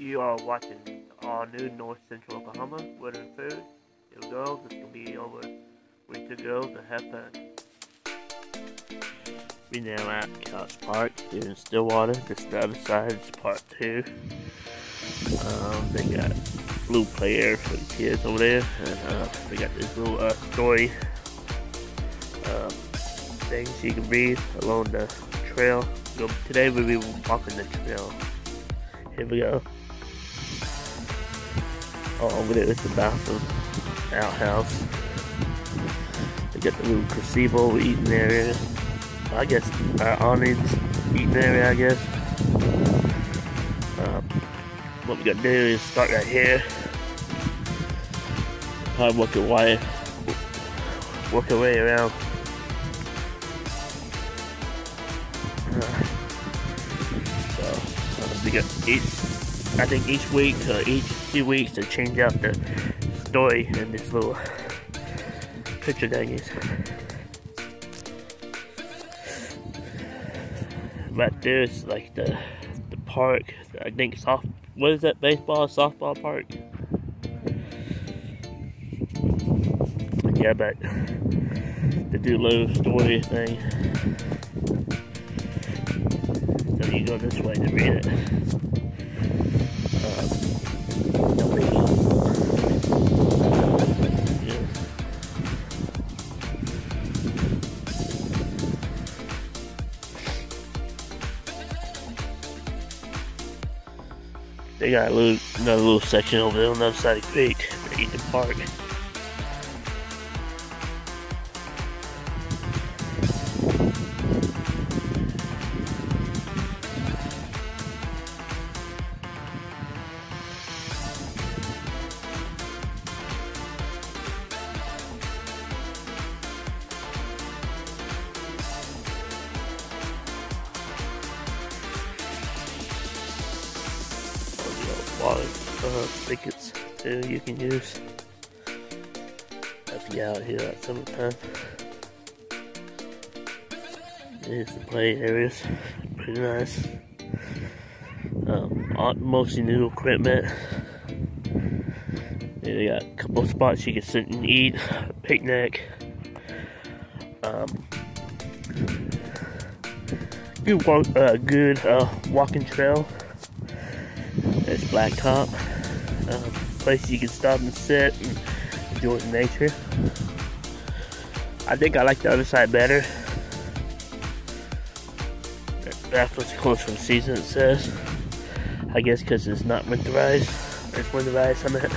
You are watching all new North Central Oklahoma Weather and Food. Yo girls, it's gonna be over with the girls to have fun. We now at Couch Park here in Stillwater. This is the other side, it's part two. Um, they got blue play area for the kids over there. And uh, they got this little uh, story um, things you can read along the trail. So today we'll be walking the trail. Here we go. Oh, over there is the bathroom outhouse. They got the little gazebo eating area. I guess our awnings eating area, I guess. Um, what we gotta do is start right here. Probably work your way, work our way around. Uh, so uh, we got each, I think each week or each few weeks to change out the story in this little picture thingies. Right there is like the the park. I think soft. What is that? Baseball, softball park. Yeah, but the do little story thing. So you go this way to read it. Got a little, another little section over there on the other side of the creek, Eaton Park. Uh, thickets too you can use if you're out here at summertime. There's the play areas, pretty nice. Um, all- mostly new equipment. They got a couple spots you can sit and eat, picnic. Um, good walk, uh, good uh, walking trail. There's blacktop. Um, place you can stop and sit and enjoy the nature. I think I like the other side better. That's what's close the season, it says. I guess because it's not winterized. It's winterized, I meant.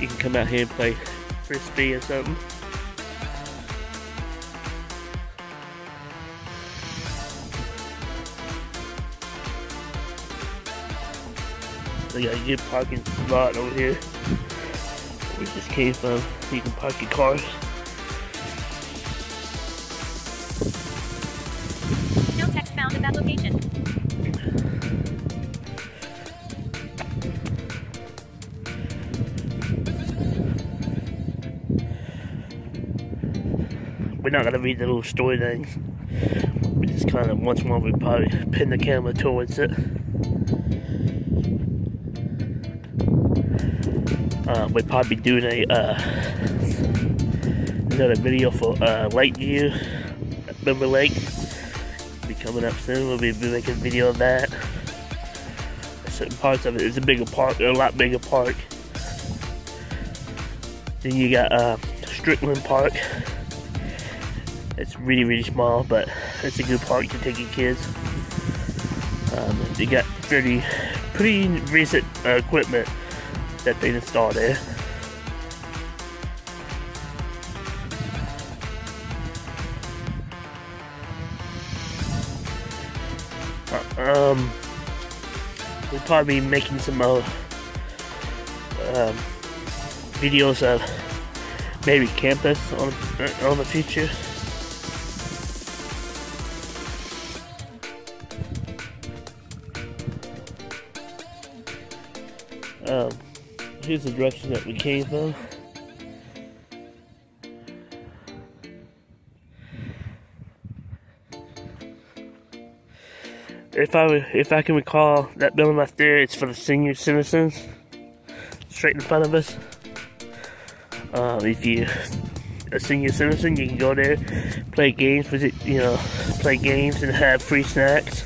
You can come out here and play frisbee or something. Got a good parking lot over here. We just came from. You can park your cars. No text found in that location. We're not gonna read the little story things. We just kind of once more we probably pin the camera towards it. Uh, we'll probably be doing a uh, another video for uh, Lakeview, Boomer Lake. Be coming up soon. We'll be making a video of that. Certain parts of it is a bigger park, a lot bigger park. Then you got uh, Strickland Park. It's really, really small, but it's a good park to take your kids. Um, they got pretty, pretty recent uh, equipment that they installed there. Uh, um, we'll probably be making some uh, um, videos of maybe campus on on the future. Here's the direction that we came from. if I if I can recall, that building right there, it's for the senior citizens, straight in front of us. Um, if you a senior citizen, you can go there, play games with it, you know, play games and have free snacks.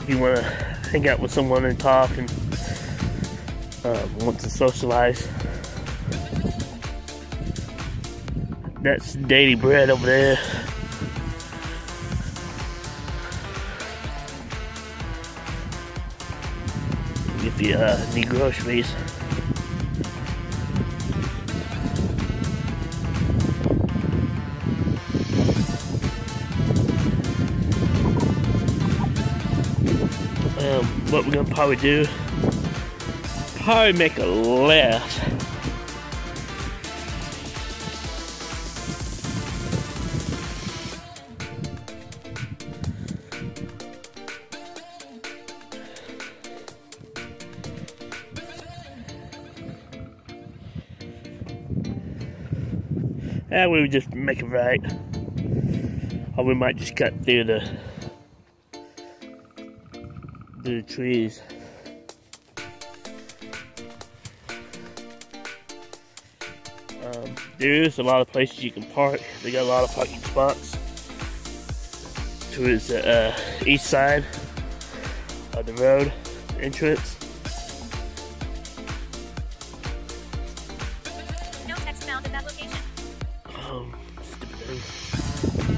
If you want to hang out with someone and talk and uh, want to socialize. That's Daily Bread over there. If you uh, need groceries. Um, what we're gonna probably do, probably make a left. And we would just make a right. Or we might just cut through the through the trees. There is a lot of places you can park. They got a lot of parking spots towards the uh, east side of the road entrance. No text found at that location. Um, stupid thing.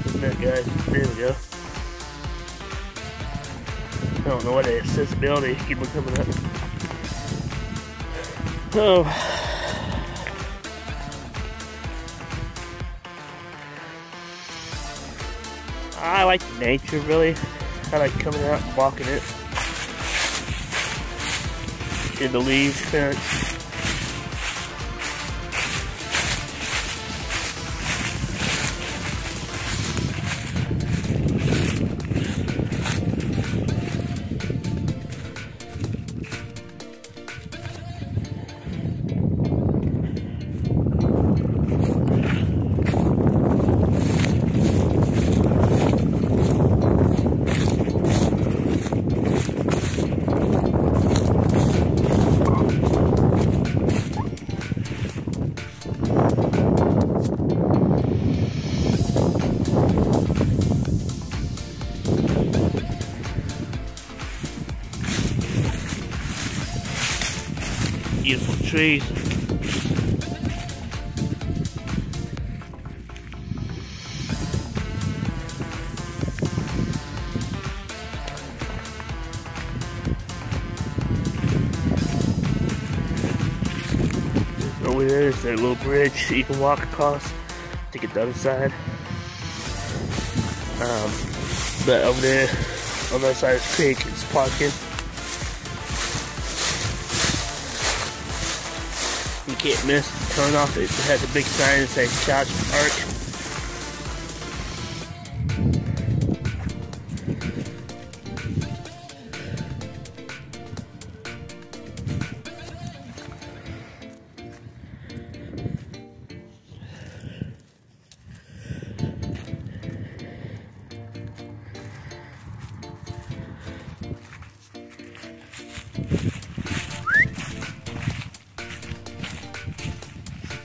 Isn't that guys? There we go. I don't know what. Accessibility. Keep on coming up. Oh. I like nature really. I like coming out and walking it. In the leaves crunch. Over there is that little bridge you can walk across to get the other side. Um, but over there on that side of the creek is parking. Can't miss turn off it. Has a big sign that says Couch Park.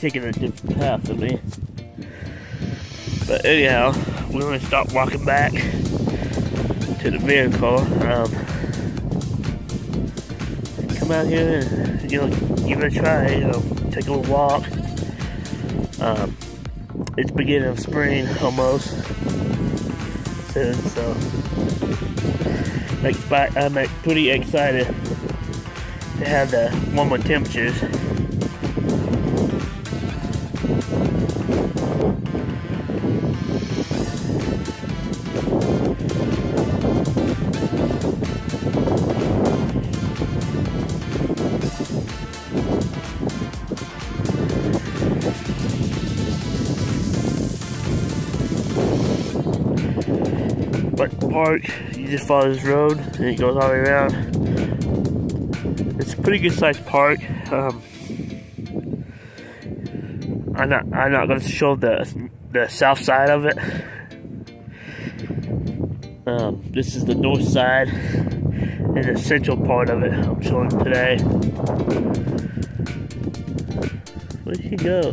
Taking a different path than me. But anyhow, we're gonna start walking back to the vehicle. Um, come out here and you know give it a try. You know, take a little walk. Um, it's beginning of spring almost soon, so I'm pretty excited to have the warmer temperatures. Park, you just follow this road and it goes all the way around. It's a pretty good sized park. Um, I'm not I'm not gonna show the the south side of it. Um, this is the north side and the central part of it I'm showing today. Where'd she go?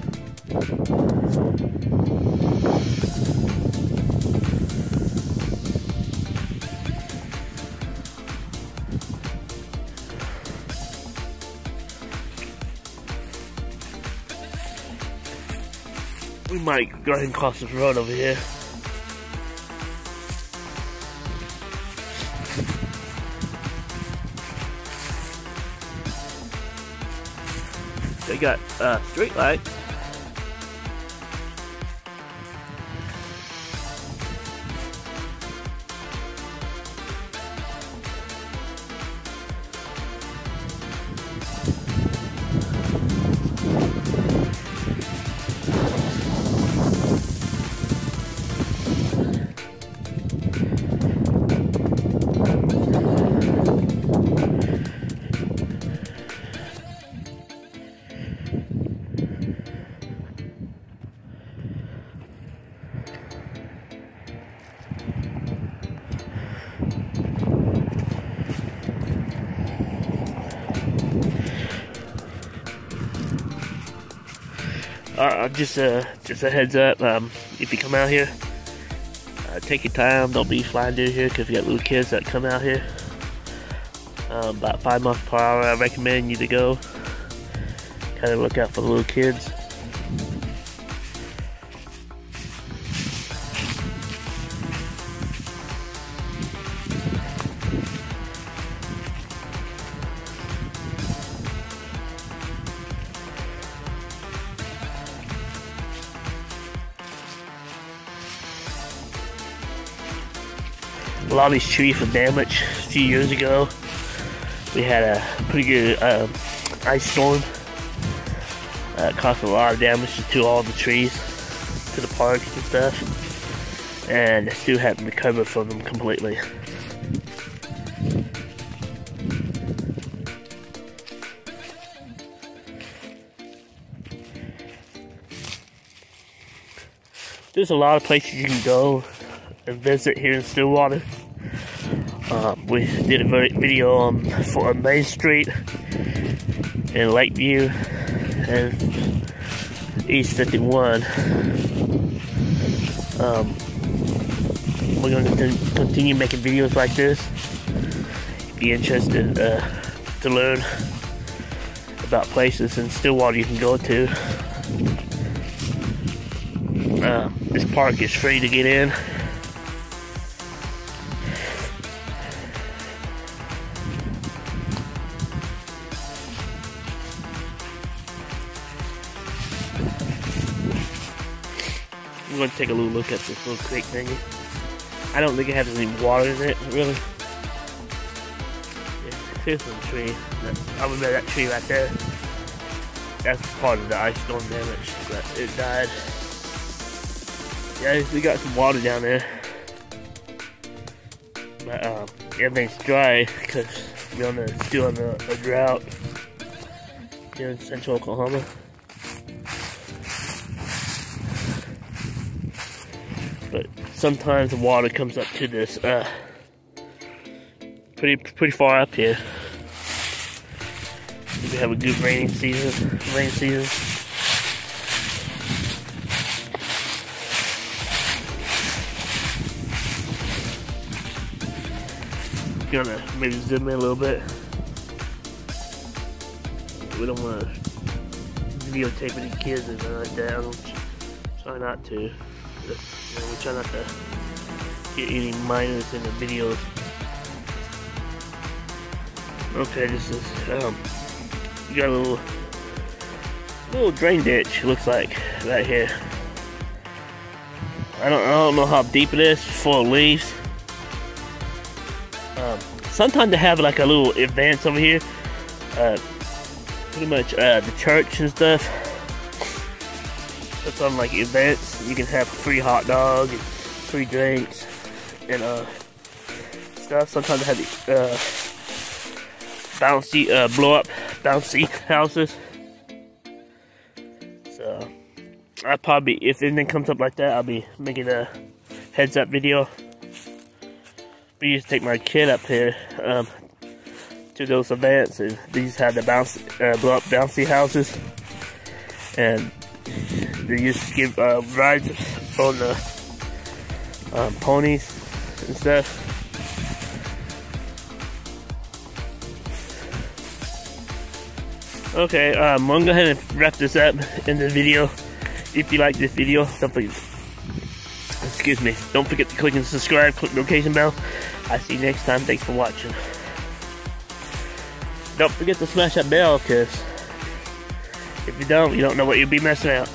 We might go ahead and cross this road over here. They got uh, street lights. Uh, just uh, just a heads up. Um, if you come out here, uh, take your time. Don't be flying through here because we got little kids that come out here. Um, about five miles per hour. I recommend you to go. Kind of look out for the little kids. These trees were damaged a few years ago. We had a pretty good um, ice storm. Uh, caused a lot of damage to all the trees, to the parks and stuff. And still haven't recovered from them completely. There's a lot of places you can go and visit here in Stillwater. Um, we did a video on for Main Street in Lakeview and East 51. Um, we're going to continue making videos like this. Be interested uh, to learn about places in Stillwater you can go to. Uh, this park is free to get in. Going to take a little look at this little creek thingy. I don't think it has any water in it, really. Yeah, here's some tree. I remember that tree right there. That's part of the ice storm damage. But it died. Yeah, we got some water down there. But um, everything's dry because we're on the, still on a, a drought here in central Oklahoma. Sometimes the water comes up to this uh, pretty pretty far up here. We have a good rainy season, rain season. Gonna maybe zoom in a little bit. We don't want to videotape any kids or anything like that. I'm try not to. But, you know, we try not to get any minors in the videos. Okay, this is um, got a little little drain ditch. Looks like right here. I don't I don't know how deep it is. Full of leaves. Um, sometimes they have like a little advance over here. Uh, pretty much uh, the church and stuff. Put on like events. You can have free hot dog and free drinks and uh stuff. Sometimes they have the uh, bouncy uh, blow up bouncy houses. So I probably if anything comes up like that, I'll be making a heads up video. we used to take my kid up here um, to those events, and these had the bounce, uh, blow up bouncy houses, and they used to give uh, rides on the um, ponies and stuff. Okay, um, I'm gonna go ahead and wrap this up in the video. If you like this video, don't forget, excuse me, don't forget to click and subscribe, click the notification bell. I see you next time. Thanks for watching. Don't forget to smash that bell, cause if you don't, you don't know what you'll be messing out.